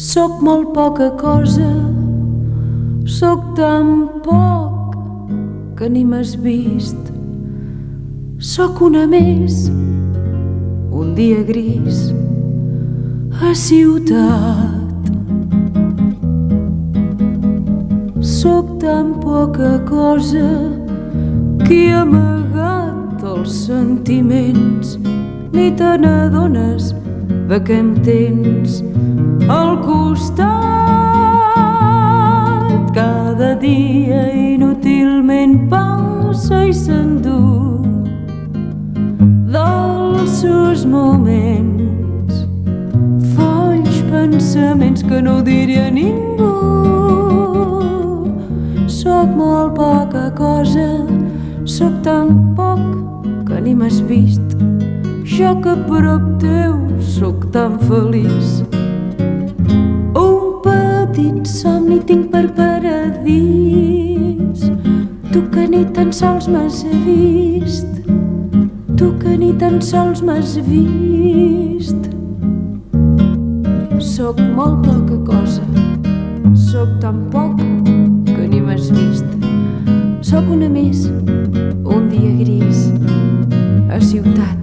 Soc molt poca cosa, soc tan poc que ni m'has vist. Soc una més, un dia gris, a ciutat. Soc tan poca cosa que he amagat els sentiments ni te n'adones de què em tens al costat cada dia inútilment passa i s'endú seus moments folls pensaments que no diria ningú Soc molt poca cosa, soc tan poc que ni m'has vist. Jo que prop teu sóc tan feliç. Un somni tinc per paradís, tu que ni tan sols m'has vist, tu que ni tan sols m'has vist. Soc molt poca cosa, soc tan poc que ni m'has vist. Sóc una més, un dia gris, a ciutat.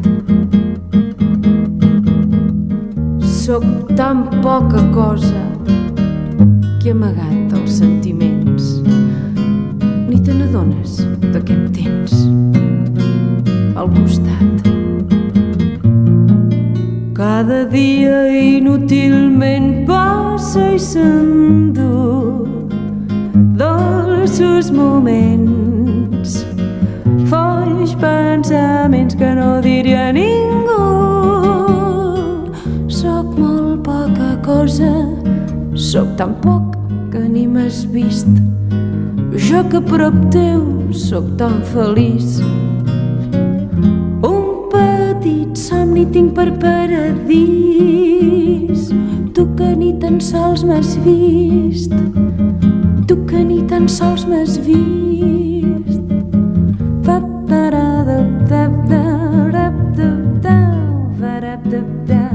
Sóc tan poca cosa he amagat els sentiments. Ni te n'adones de què em tens al costat. Cada dia inútilment passa i s'endú dels seus moments folls pensaments que no diria ningú Soc molt poca cosa Soc tan poc que ni m'has vist. Jo que a prop teu sóc tan feliç. Un petit somni tinc per paradís, tu que ni tan sols m'has vist, tu que ni tan sols m'has vist. Fa tarada, da, da, da, da, da, da, da, da, da,